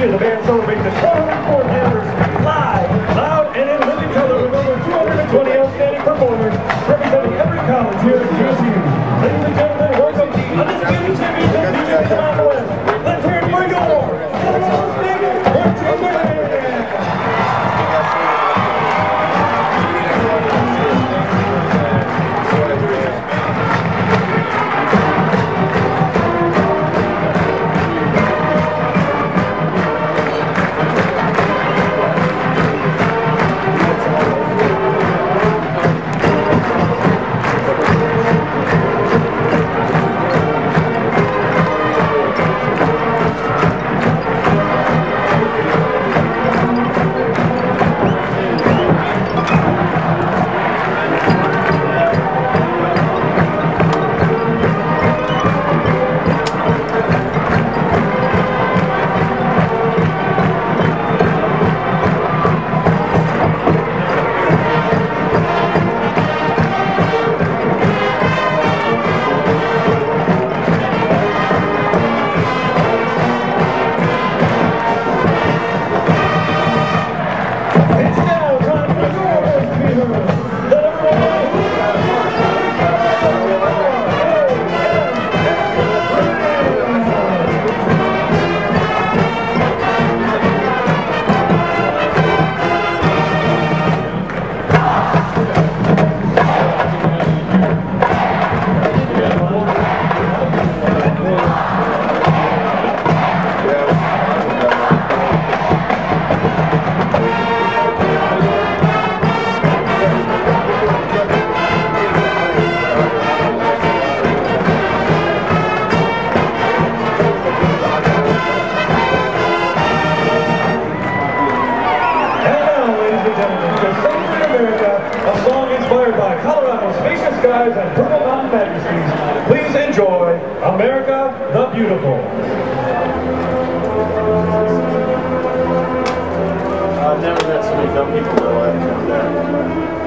The band celebrates its 404th Guys and purple mountain majesties, please enjoy America the Beautiful. I've never met so many dumb people in my life.